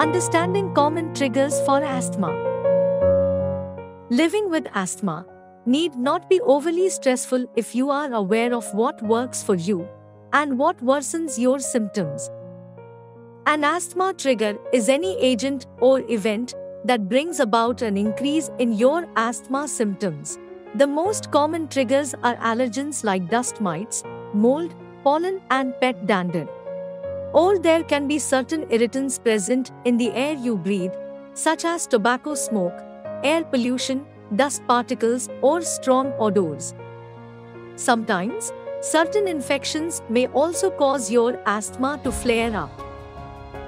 Understanding common triggers for asthma. Living with asthma need not be overly stressful if you are aware of what works for you and what worsens your symptoms. An asthma trigger is any agent or event that brings about an increase in your asthma symptoms. The most common triggers are allergens like dust mites, mold, pollen, and pet dander. Or there can be certain irritants present in the air you breathe, such as tobacco smoke, air pollution, dust particles, or strong odors. Sometimes, certain infections may also cause your asthma to flare up.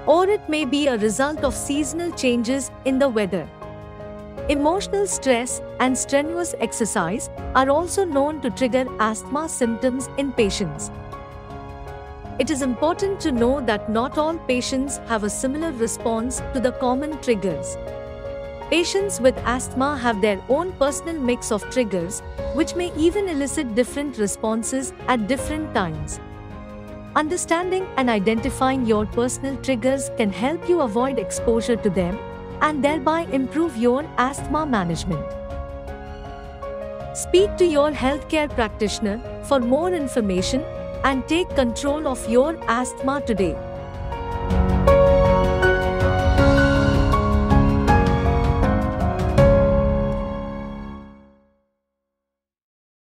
Or it may be a result of seasonal changes in the weather. Emotional stress and strenuous exercise are also known to trigger asthma symptoms in patients. It is important to know that not all patients have a similar response to the common triggers. Patients with asthma have their own personal mix of triggers, which may even elicit different responses at different times. Understanding and identifying your personal triggers can help you avoid exposure to them and thereby improve your asthma management. Speak to your healthcare practitioner for more information and take control of your asthma today.